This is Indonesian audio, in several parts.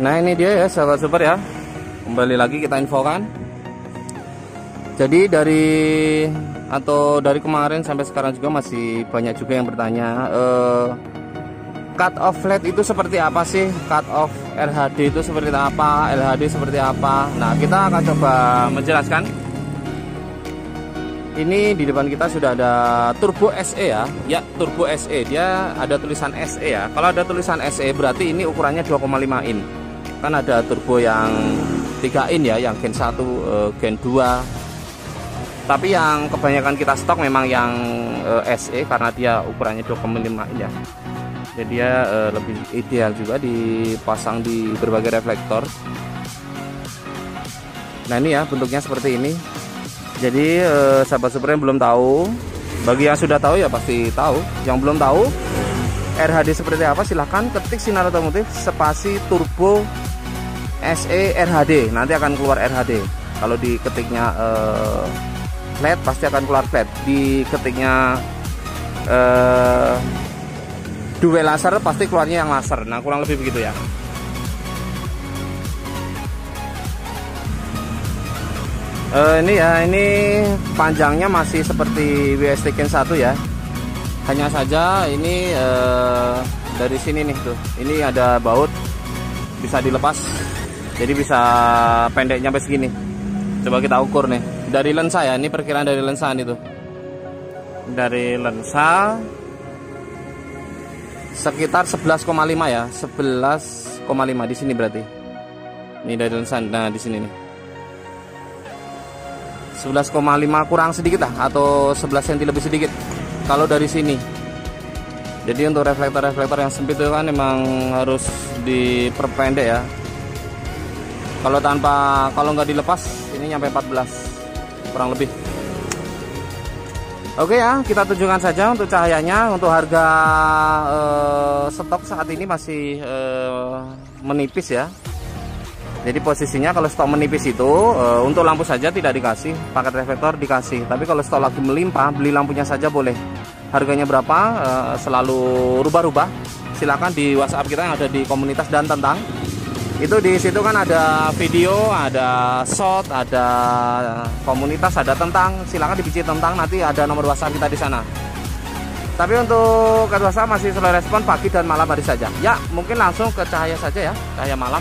Nah ini dia ya sahabat super ya. Kembali lagi kita infokan. Jadi dari Atau dari kemarin sampai sekarang juga masih banyak juga yang bertanya uh, Cut off flat itu seperti apa sih? Cut off RHD itu seperti apa? LHD seperti apa? Nah kita akan coba menjelaskan. Ini di depan kita sudah ada turbo SE ya. Ya turbo SE dia ada tulisan SE ya. Kalau ada tulisan SE berarti ini ukurannya 2,5 in kan ada turbo yang 3 in ya yang gen 1 eh, gen 2 tapi yang kebanyakan kita stok memang yang eh, SE karena dia ukurannya 2,5 in ya. Jadi dia eh, lebih ideal juga dipasang di berbagai reflektor. Nah ini ya bentuknya seperti ini. Jadi sahabat super yang belum tahu bagi yang sudah tahu ya pasti tahu. Yang belum tahu RHD seperti apa silahkan ketik sinar otomotif spasi turbo SE RHD nanti akan keluar RHD kalau di ketiknya uh, flat pasti akan keluar flat. Di ketiknya uh, laser pasti keluarnya yang laser. Nah kurang lebih begitu ya. Uh, ini ya ini panjangnya masih seperti WST Gen 1 ya. Hanya saja ini uh, dari sini nih tuh. Ini ada baut bisa dilepas jadi bisa pendeknya sampai segini. Coba kita ukur nih. Dari lensa ya ini perkiraan dari lensa nih tuh. Dari lensa sekitar 11,5 ya. 11,5 di sini berarti. Ini dari lensa nah di sini nih. 11,5 kurang sedikit lah atau 11 cm lebih sedikit. Kalau dari sini. Jadi untuk reflektor-reflektor yang sempit itu kan memang harus diperpendek ya kalau tanpa kalau nggak dilepas ini nyampe 14 kurang lebih. Oke ya kita tunjukkan saja untuk cahayanya untuk harga eh, stok saat ini masih eh, menipis ya. Jadi posisinya kalau stok menipis itu eh, untuk lampu saja tidak dikasih paket reflektor dikasih. Tapi kalau stok lagi melimpah beli lampunya saja boleh. Harganya berapa eh, selalu rubah-rubah. Silakan di WhatsApp kita yang ada di komunitas dan tentang itu di situ kan ada video, ada shot, ada komunitas, ada tentang. Silahkan dibiji tentang nanti ada nomor WhatsApp kita di sana. Tapi untuk ke WhatsApp masih selalu respon pagi dan malam hari saja. Ya, mungkin langsung ke cahaya saja ya, cahaya malam.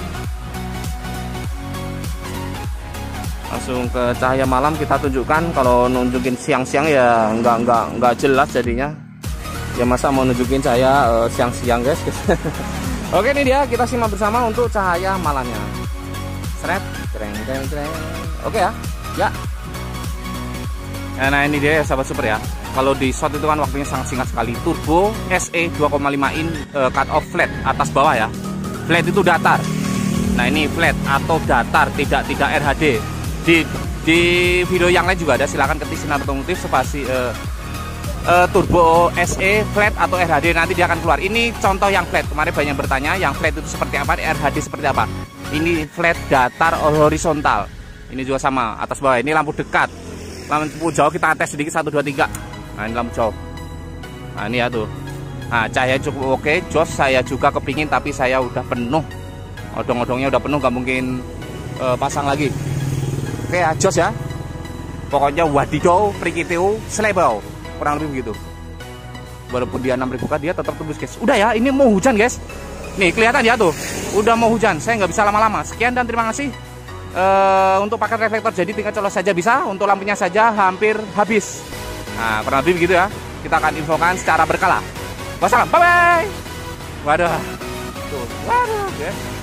Langsung ke cahaya malam kita tunjukkan kalau nunjukin siang-siang ya nggak nggak nggak jelas jadinya. Ya masa mau nunjukin cahaya uh, siang-siang guys. Oke ini dia kita simak bersama untuk cahaya malamnya. Seret, cereng, cereng, cereng. Oke ya, ya. Nah ini dia ya sahabat super ya. Kalau di shot itu kan waktunya sangat singkat sekali. Turbo SE 2,5 in uh, cut off flat atas bawah ya. Flat itu datar. Nah ini flat atau datar tidak tidak RHD. Di di video yang lain juga ada. Silahkan ketik sinar otomotif spasi uh, uh, turbo SE flat atau RHD nanti dia akan keluar. Ini contoh yang flat. Kemarin banyak bertanya yang flat itu seperti apa RHD seperti apa? Ini flat datar horizontal. Ini juga sama atas bawah. Ini lampu dekat. Lampu jauh kita tes sedikit 1 2 3 nah ini lampu jauh. Nah ini ya tuh. Nah cahaya cukup oke. Jos saya juga kepingin tapi saya udah penuh. Odong-odongnya udah penuh gak mungkin uh, pasang lagi. Oke ya jos ya. Pokoknya wadidaw prikitiu selebau kurang lebih begitu. Walaupun dia 6000 k dia tetap tembus guys. Udah ya ini mau hujan guys. Nih kelihatan ya tuh. Udah mau hujan saya nggak bisa lama-lama. Sekian dan terima kasih. Uh, untuk paket reflektor jadi tingkat colos saja bisa. Untuk lampunya saja hampir habis. Nah kurang lebih begitu ya. Kita akan infokan secara berkala. Wassalam bye bye waduh. Tuh waduh guys